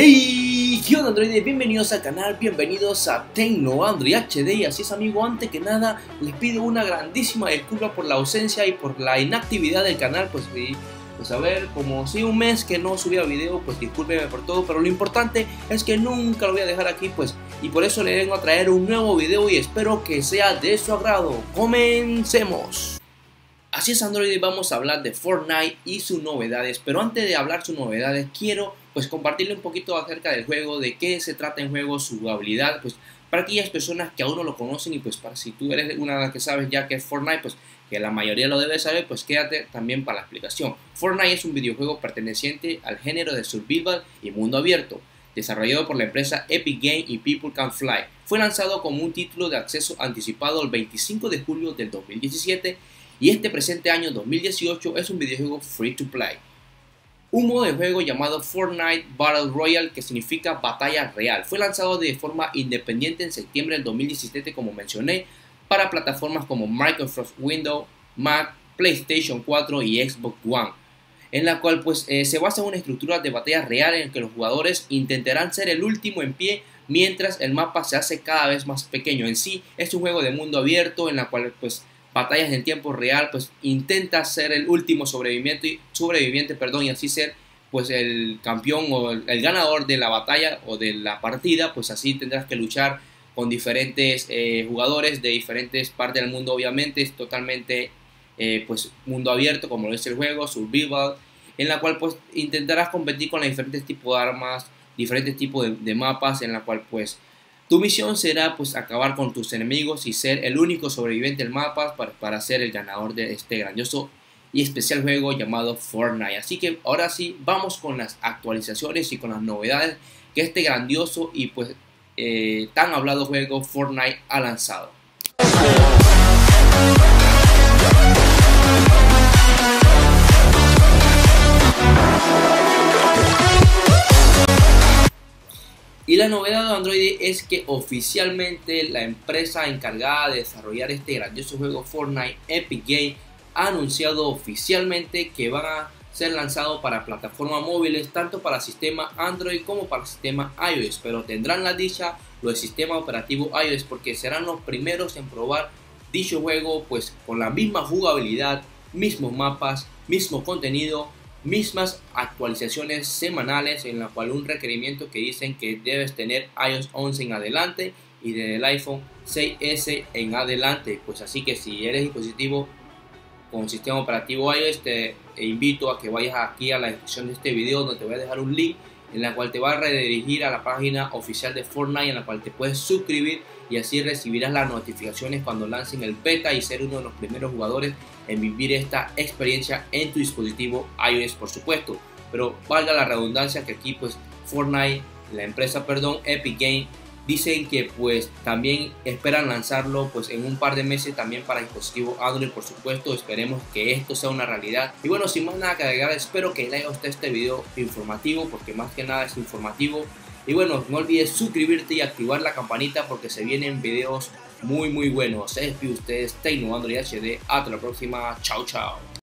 Hey, ¿qué onda Android? Bienvenidos al canal, bienvenidos a Tecno Android HD y así es amigo, antes que nada les pido una grandísima disculpa por la ausencia y por la inactividad del canal, pues, pues a ver, como si un mes que no subía video, pues discúlpeme por todo, pero lo importante es que nunca lo voy a dejar aquí, pues, y por eso le vengo a traer un nuevo video y espero que sea de su agrado. ¡Comencemos! Así es Android, vamos a hablar de Fortnite y sus novedades, pero antes de hablar sus novedades quiero pues compartirle un poquito acerca del juego, de qué se trata en juego, su jugabilidad, pues para aquellas personas que aún no lo conocen y pues para si tú eres una de las que sabes ya que es Fortnite, pues que la mayoría lo debe saber, pues quédate también para la explicación. Fortnite es un videojuego perteneciente al género de survival y mundo abierto, desarrollado por la empresa Epic Games y People Can Fly. Fue lanzado como un título de acceso anticipado el 25 de julio del 2017 y este presente año 2018 es un videojuego free to play un modo de juego llamado Fortnite Battle Royale que significa batalla real. Fue lanzado de forma independiente en septiembre del 2017 como mencioné para plataformas como Microsoft Windows, Mac, PlayStation 4 y Xbox One en la cual pues eh, se basa en una estructura de batalla real en que los jugadores intentarán ser el último en pie mientras el mapa se hace cada vez más pequeño. En sí es un juego de mundo abierto en la cual pues batallas en tiempo real, pues intenta ser el último sobreviviente, sobreviviente perdón, y así ser pues el campeón o el, ganador de la batalla o de la partida, pues así tendrás que luchar con diferentes eh, jugadores de diferentes partes del mundo, obviamente es totalmente eh, pues mundo abierto como lo es el juego, survival, en la cual pues intentarás competir con diferentes tipos de armas, diferentes tipos de mapas, en la cual pues tu misión será pues acabar con tus enemigos y ser el único sobreviviente del mapa para, para ser el ganador de este grandioso y especial juego llamado Fortnite. Así que ahora sí, vamos con las actualizaciones y con las novedades que este grandioso y pues eh, tan hablado juego Fortnite ha lanzado. Y la novedad de Android es que oficialmente la empresa encargada de desarrollar este grandioso juego Fortnite, Epic Games, ha anunciado oficialmente que van a ser lanzados para plataformas móviles, tanto para sistema Android como para sistema iOS, pero tendrán la dicha los del sistema operativo iOS porque serán los primeros en probar dicho juego pues con la misma jugabilidad, mismos mapas, mismo contenido mismas actualizaciones semanales en la cual un requerimiento que dicen que debes tener iOS 11 en adelante y del iPhone 6S en adelante. Pues así que si eres dispositivo con sistema operativo iOS te invito a que vayas aquí a la descripción de este video donde te voy a dejar un link en la cual te va a redirigir a la página oficial de Fortnite en la cual te puedes suscribir y así recibirás las notificaciones cuando lancen el beta y ser uno de los primeros jugadores en vivir esta experiencia en tu dispositivo iOS por supuesto. Pero valga la redundancia que aquí pues Fortnite, la empresa perdón, Epic Games dicen que pues también esperan lanzarlo pues en un par de meses también para dispositivo Android por supuesto. Esperemos que esto sea una realidad. Y bueno sin más nada que agregar espero que le haya gustado este video informativo porque más que nada es informativo y bueno, no olvides suscribirte y activar la campanita porque se vienen videos muy muy buenos. Se despide ustedes, Tecno Android HD. Hasta la próxima. Chao, chao.